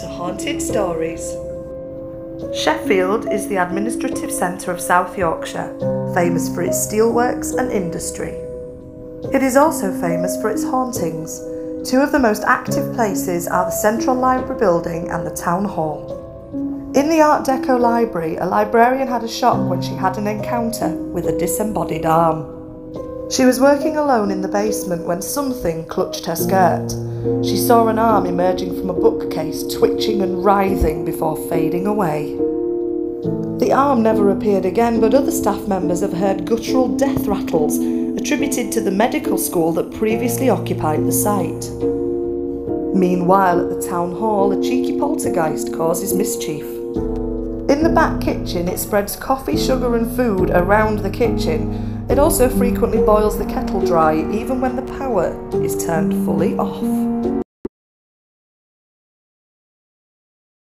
to Haunted Stories. Sheffield is the administrative centre of South Yorkshire, famous for its steelworks and industry. It is also famous for its hauntings. Two of the most active places are the Central Library building and the Town Hall. In the Art Deco library, a librarian had a shock when she had an encounter with a disembodied arm. She was working alone in the basement when something clutched her skirt. She saw an arm emerging from a bookcase, twitching and writhing before fading away. The arm never appeared again, but other staff members have heard guttural death rattles attributed to the medical school that previously occupied the site. Meanwhile, at the town hall, a cheeky poltergeist causes mischief. In the back kitchen, it spreads coffee, sugar, and food around the kitchen it also frequently boils the kettle dry even when the power is turned fully off.